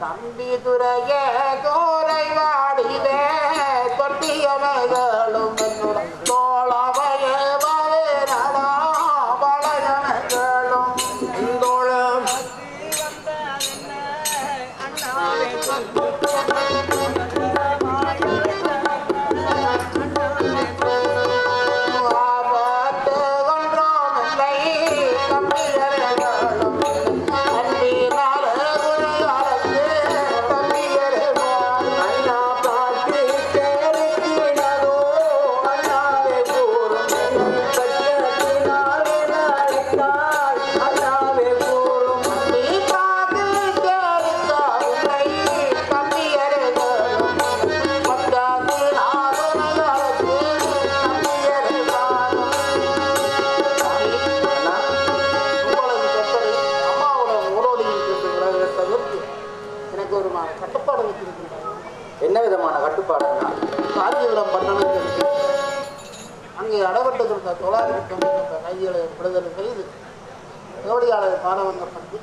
தம்பிதுரையதோ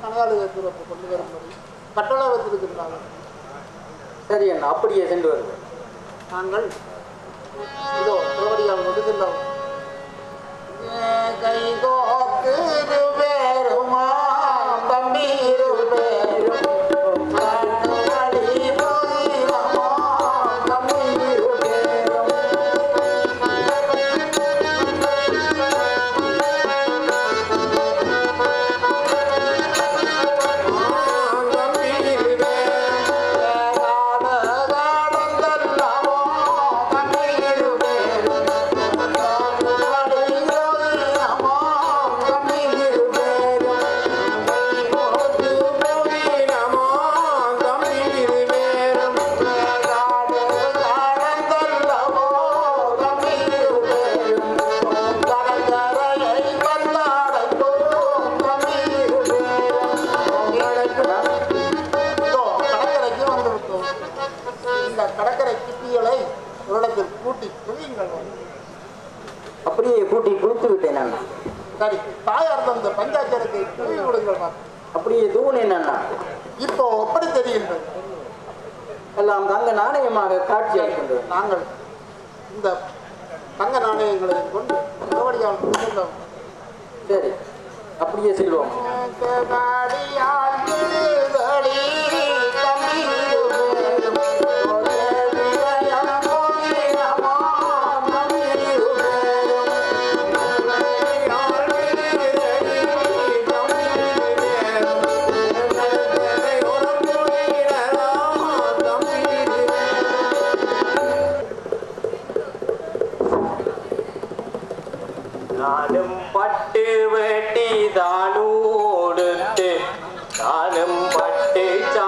மனவாளத்திற்கு கொண்டு வரும்படி பட்டாளத்திற்கின்றார்கள் சரி அண்ணா அப்படியே சென்று வருவேன் நாங்கள் இதோ திருவடியால் நொடுகின்றோம் சரி தாயார் அந்த பஞ்சாச்சரத்தை தூவி விடுங்கள் அப்படியே தூண் என்னன்னா? இப்போ எப்படி தெரிகின்றது எல்லாம் தங்க நாணயமாக காட்சி அளிக்கின்றது. நாங்கள் இந்த தங்க நாணயங்களை கொண்டு நடவடிக்கையால் சரி அப்படியே செய்வோம் ஞானம் பட்டேச்சா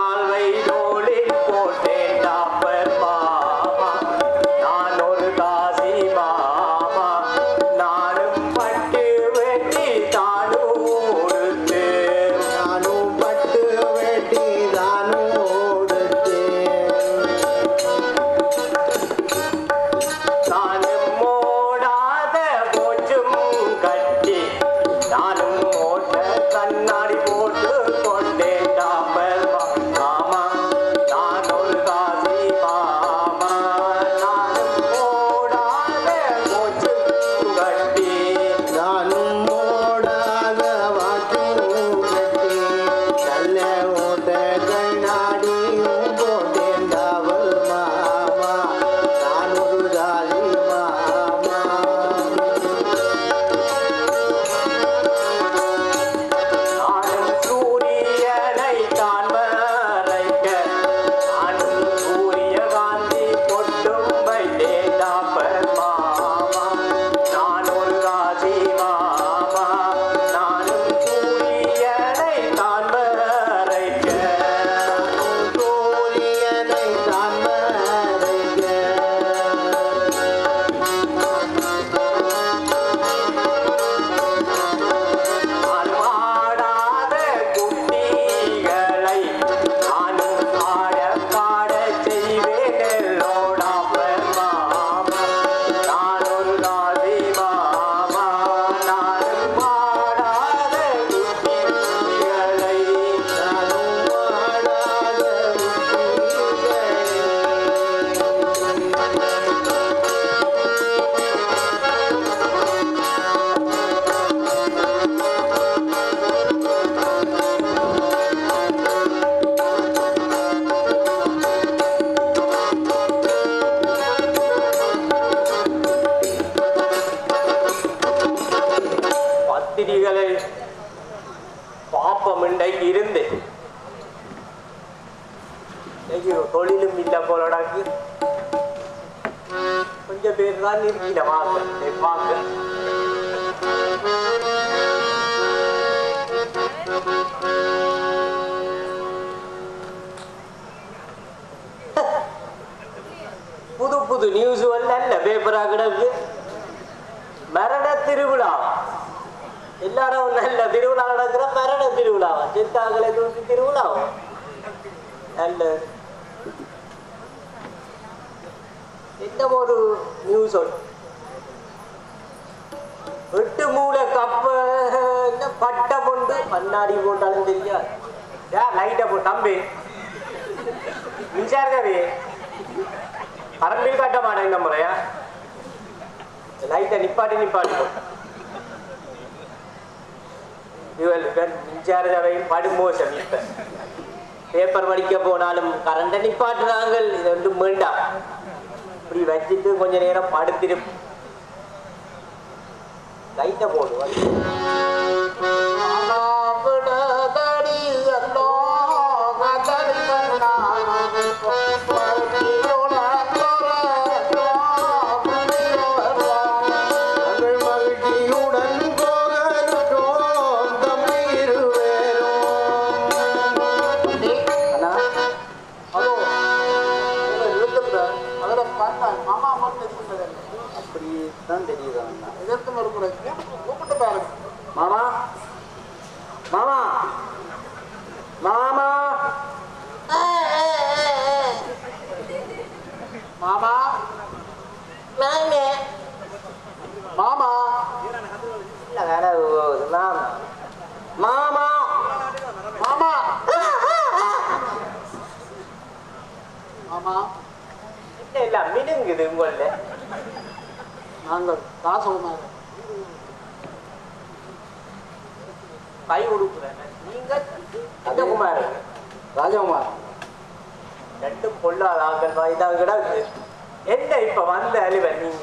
தான் இருக்கிற புது புது நியூஸ் நல்ல பேப்பரா கிடக்கு. மரண திருவிழா. எல்லாரும் நல்ல திருவிழா நடக்கிற மரண திருவிழா. சித்தாக்களை தூக்கி திருவிழா. நல்ல. என்ன ஒரு நியூஸ் ஒன்று வெட்டு மூளை கப்ப என்ன பட்டை கொண்டு கண்ணாடி போட்டாலும் தெரியாது. லைட்டை போ தம்பி. மின்சாரக்காரி பரம்பில் காட்ட மாட்டேன் இந்த முறையா. லைட்டை நிப்பாட்டி நிப்பாட்டி போ. இவள் மின்சார சபையில் படுமோசம் இப்ப பேப்பர் படிக்க போனாலும் கரண்டை நிப்பாட்டுறாங்க இது வந்து வேண்டாம் இப்படி வச்சுட்டு கொஞ்ச நேரம் படுத்திருப்போம் தைத்த போடு வந்து. மாமா. மாமா. மாமா மாமா. மாமா. இல்ல வேற. மாமா. மாமா. மாமா. என்ன எல்லாம் மினுங்குது உங்கள நாங்கள் தாசகுமார் கை கொடுக்குறேன் நீங்க அந்த குமார் ராஜகுமார். ரெண்டும் பொல்லாத ஆக்கள் வாய்தான் கிடக்கு. என்ன இப்ப வந்த அழிவன் நீங்க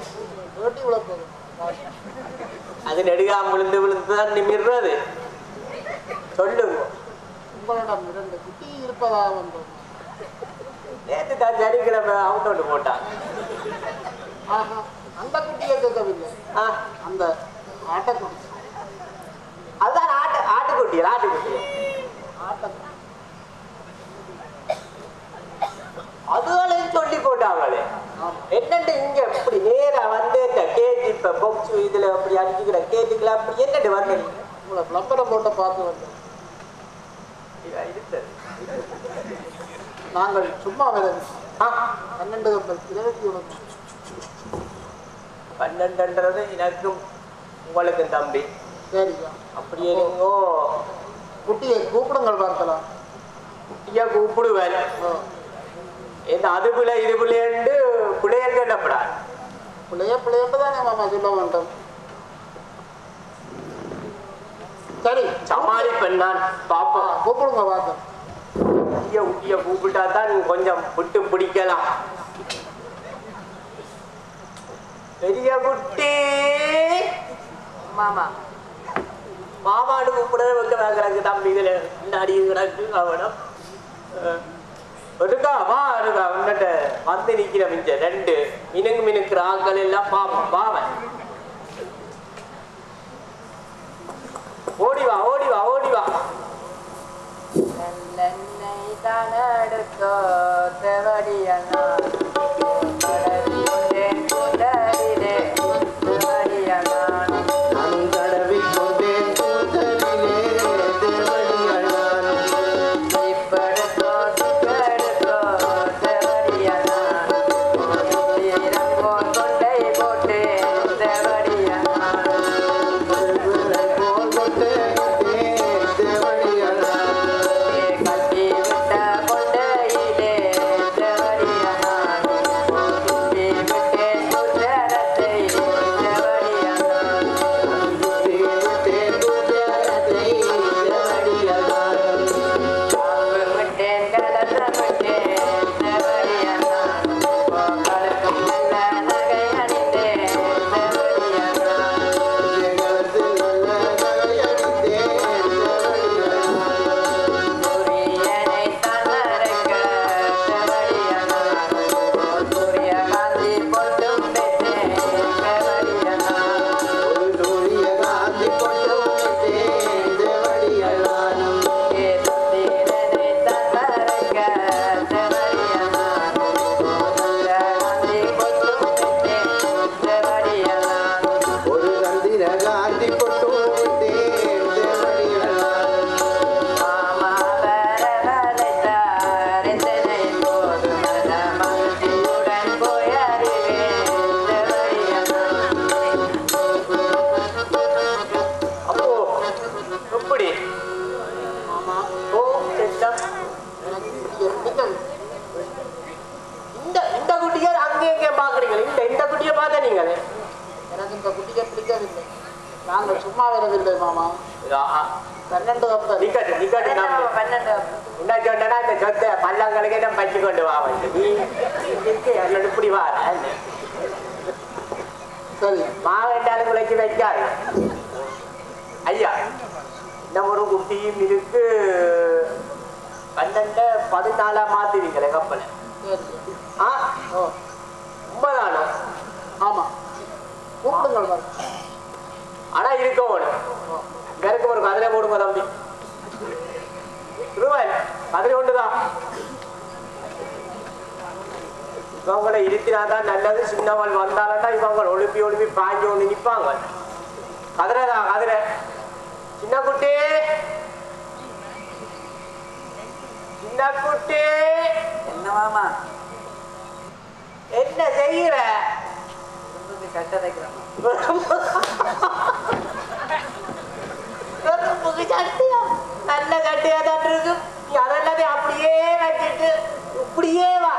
அது நெடுகாம விழுந்து விழுந்து தான் நிமிர்றது. சொல்லுங்க. உங்களிடம் இரண்டு குட்டி இருப்பதாக வந்தோம் நேற்று தான் சனிக்கிழமை அவுட்டோட்டு போட்டான். ஆஹா அந்த குட்டியை கேட்கவில்லை. ஆ, அந்த ஆட்டக்குட்டி அதுதான் ஆட்டு ஆட்டுக்குட்டி ஆட்டுக்குட்டி ஆட்டக்குட்டி அதுகளையும் சொல்லி போட்டாங்களே. என்னண்டு இங்க இப்படி நேரா வந்து இந்த கேட்டு இப்ப பொக்ஸ் இதுல அப்படி அடிச்சுக்கிற கேட்டுக்குள்ள அப்படி என்னண்டு வந்து உங்களை பிளம்பரை போட்ட பார்த்து இருந்தது. நாங்கள் சும்மா பன்னெண்டு இருபத்தி ஒன்று பன்னெண்டுன்றது எனக்கும் உங்களுக்கும் தம்பி. சரியா அப்படியே நீங்க குட்டியை கூப்பிடுங்கள் பார்க்கலாம் குட்டியா கூப்பிடுவேன். என்ன அது பிள்ளை இது பிள்ளைண்டு பிள்ளையர் கண்டப்படாது பிள்ளைய பிள்ளையப்ப தானே மாமா சொல்ல வேண்டும். சரி. சமாளிப்பேன் நான் ஆ, பாப்போம் கூப்பிடுங்க பார்க்கலாம் குட்டிய குட்டிய கூப்பிட்டா தான் கொஞ்சம் விட்டு பிடிக்கலாம். பெரிய குட்டி. மாமா. மாமாடு கூப்பிட வைக்க கிடக்கு தம்பி இதுல முன்னாடி கிடக்கு அவனம். இருக்கா வா இருக்கா உன்னிட்ட வந்து நிக்கிற மிஞ்ச ரெண்டு மினுக்கு மினுக்கிற ஆக்கள் எல்லாம் பாவம் பாவன் ஓடி வா ஓடி வா ஓடி வா. என்னை தனடுக்கோ தேவடியனா பிடிக்கவில்லை இந்த இந்த குட்டியை அங்கே எங்கே பாக்குறீங்க இந்த இந்த குட்டியை பார்த்த நீங்களே? எனக்கு இந்த குட்டியை பிடிக்கவில்லை நாங்கள் சும்மா வரவில்லை மாமா. பன்னெண்டு நம்ம பல்லாங்களுக்கு நம்ம பச்சு கொண்டு வா என்னோட இப்படி வா சரி மாவேண்டாலும் குலைச்சி வைக்காது. ஐயா இந்த ஒரு குட்டியும் இருக்கு. பன்னெண்டு பதினாலா மாத்திருக்கல கப்பலை. உண்மைதானோ ஆமாம் கூப்பிடுங்கள் ஆனா இருக்க வேணும் கருக்கு ஒரு கதிரை போடுங்க தம்பி. ரூபாய். கதிரை ஒன்றுதான். இவங்களை இருத்தினாதான் நல்லது. சின்னவள் வந்தாலன்னா இவங்க ஒழுப்பி ஒழுப்பி பாஞ்சு ஒண்ணு நிப்பாங்க. கதிரை சின்ன குட்டி. சின்ன குட்டி என்னவாமா என்ன செய்யற? உங்களுக்கு கட்ட வைக்கிறோம் புது சட்டியா? நல்ல கட்டியா தான் இருக்கு. நீ அதெல்லாத்தையும் அப்படியே வச்சுட்டு இப்படியே வா.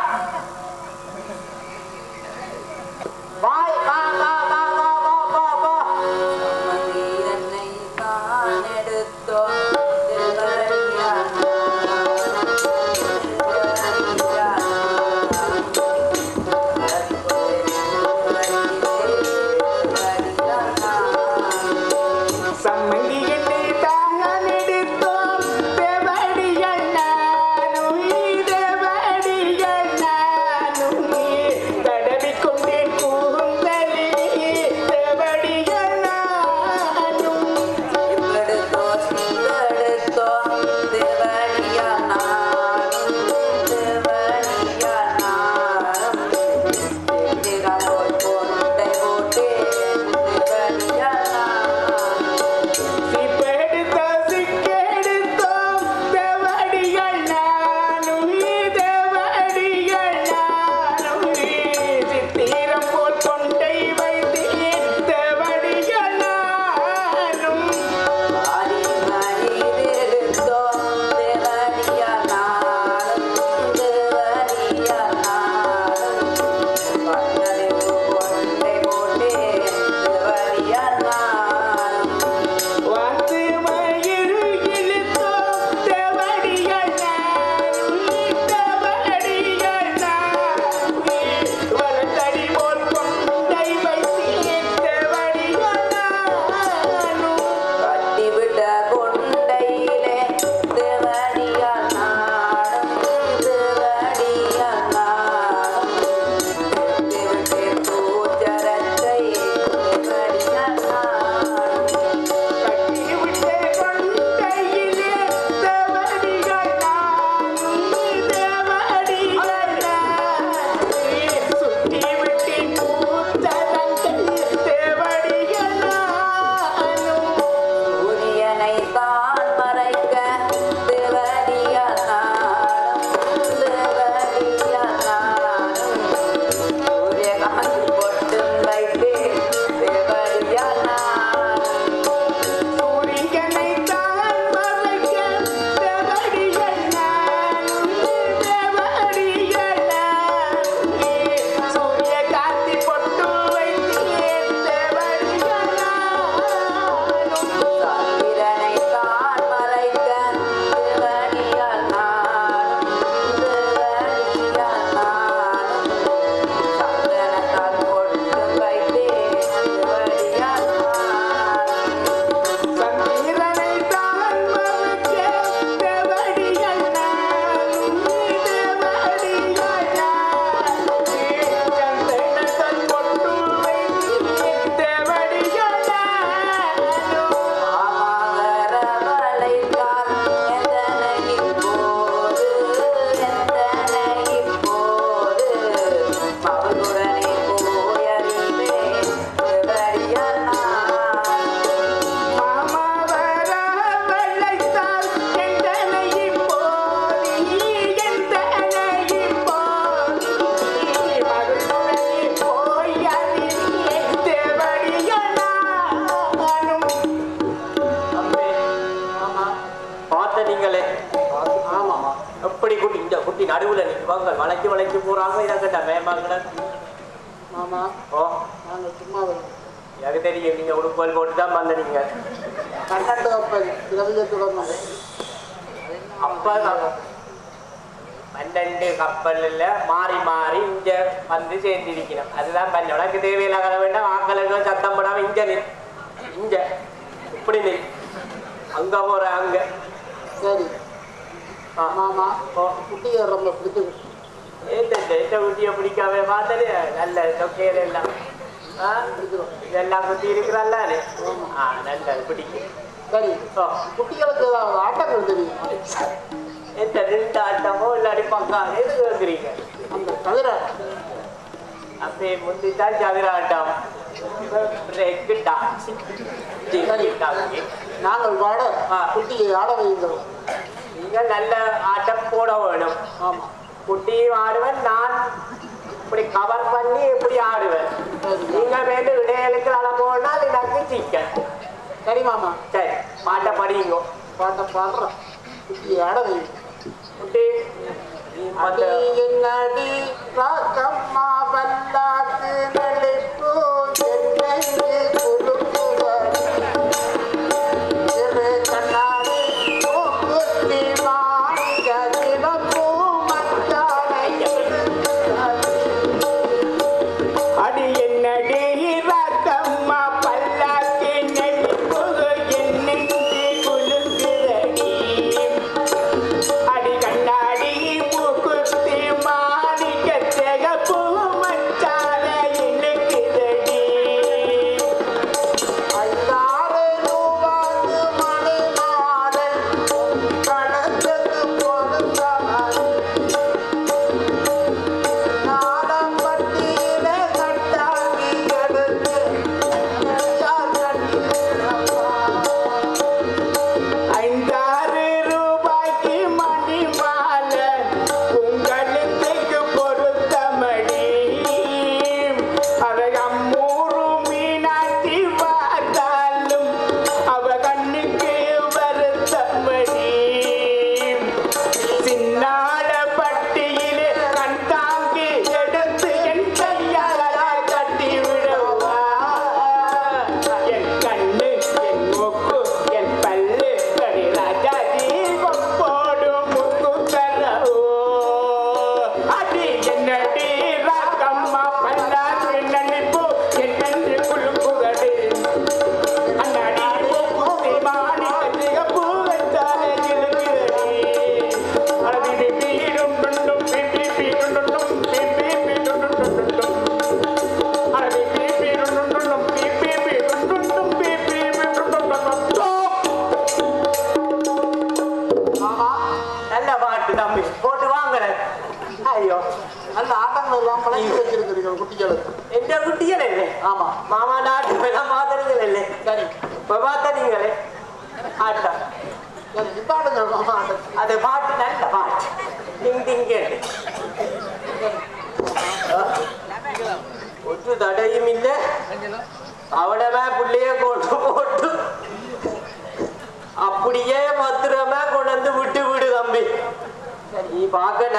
கேட்டா மேமாங்கட மாமா. ஓ. நாங்கள் சும்மா எனக்கு தெரியும் நீங்க உடுப்புகள் போட்டு தான் வந்த நீங்க பன்னெண்டு கப்பல் திரவியத்துடன் அப்ப பன்னெண்டு கப்பல்ல மாறி மாறி இங்க வந்து சேர்ந்திருக்கணும். அதுதான் பண்ண உனக்கு தேவையில்லாத வேண்டாம். ஆக்களுக்கு சத்தம் போடாம இங்க நில். இங்க. இப்படி நில். அங்க போற அங்க. சரி. ஆ. மாமா ஓ. குட்டியை ரொம்ப பிடிச்சிருக்கு. ஏத்த குட்டியை பிடிக்காம பார்த்தது நல்ல தொக்கையில எல்லாம்? இதெல்லாம் குத்தி இருக்கிறல்ல ஆ நல்லது பிடிக்கும் சரி. குட்டிகளுக்கு ஆட்டங்கள் தெரியுமா எத்த நின்று ஆட்டமோ இல்லாடி பக்கம் எது கேட்குறீங்க அந்த கதிர அப்படியே முந்தித்தான் சதுராட்டம் பிரேக்கு டான்ஸ். நாங்கள் வாட ஆ. குட்டியை ஆட வைக்கிறோம். நீங்க நல்ல ஆட்டம் போட வேணும். ஆமா. குட்டியும் ஆடுவேன் நான் இப்படி கவர் பண்ணி இப்படி ஆடுவேன். நீங்க வேண்டு இடையலுக்கு அட போனால் எனக்கு சிக்கன் சரி மாமா. சரி பாட்டை படிங்க பாட்டை பாடுறோம். குட்டியை ஆட வைக்கிறோம் குட்டி அடி ராக்கம்மா வல்லாக்கு நடிப்பு.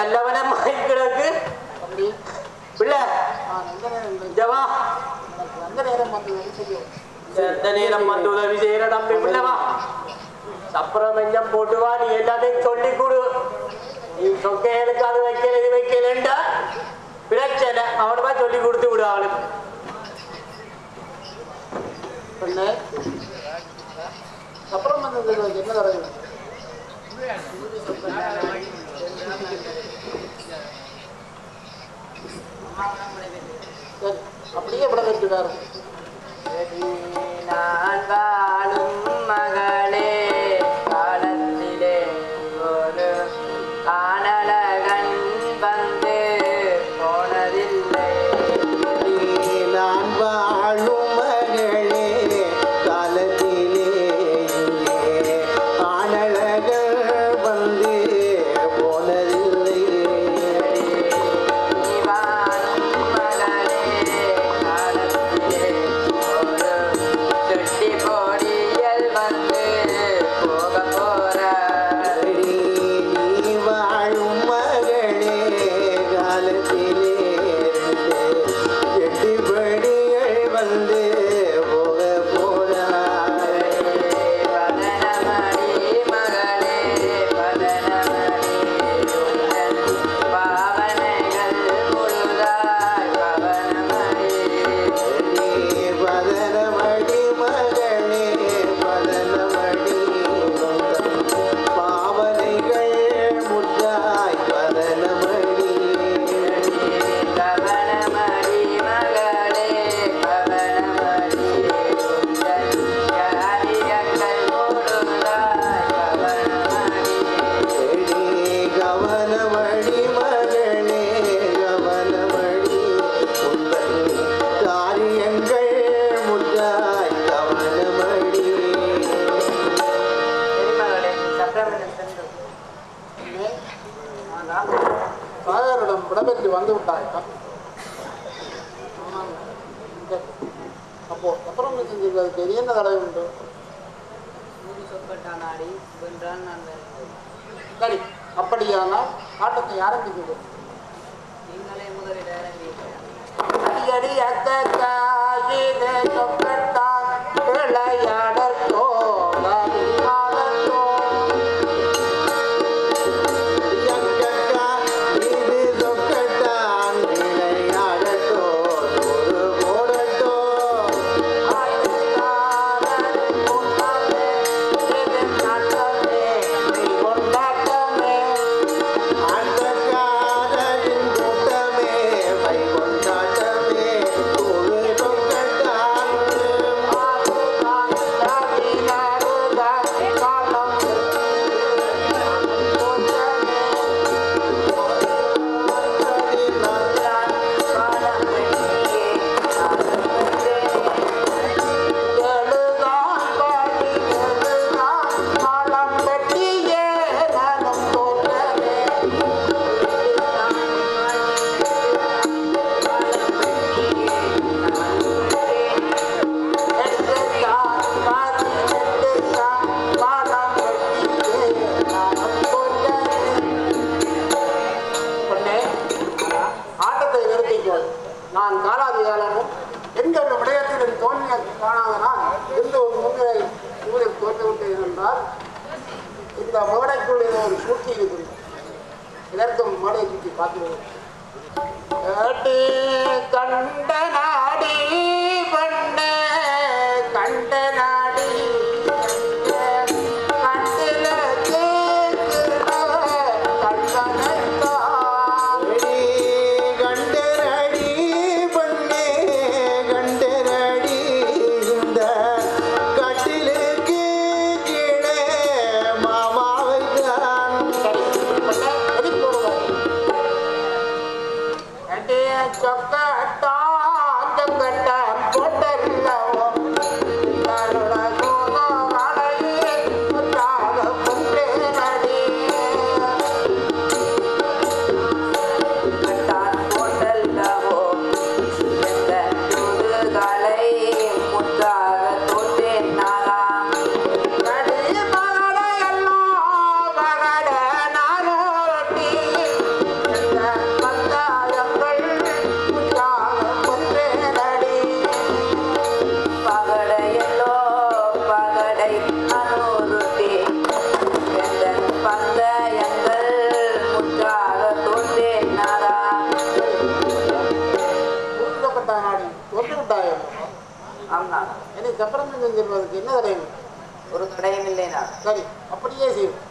நல்லவன கிடக்கு பிள்ளை எந்த நேரம் ஜவா. எந்த நேரம் வந்து உதவி செய்யற தம்பி பிள்ளைவா சப்பரம் வெஞ்சம் போட்டு நீ எல்லாத்தையும் சொல்லி கொடு. நீ சொக்கைகளுக்கு அது வைக்கல இது வைக்கலண்டா பிரச்சனை அவனுமா சொல்லி கொடுத்து விடு அவனுக்கு பெண்ணே என்ன தடவை? சரி அப்படியே விட வச்சுட்டாரு நான் வாழும் மகளே. சொற்கட்டான் ஆடி வென்றான் நான் சரி அப்படியானால் ஆட்டத்தை ஆரம்பிக்கிறது நீங்களே முதலில் ஆரம்பிக்கிறேன் அடி அடி அத்தக்கா மாடை தூக்கி பார்த்துருவோம் கண்ட நாடே என்ன தடையும் ஒரு தடையும் இல்லைனா சரி அப்படியே செய்வோம்.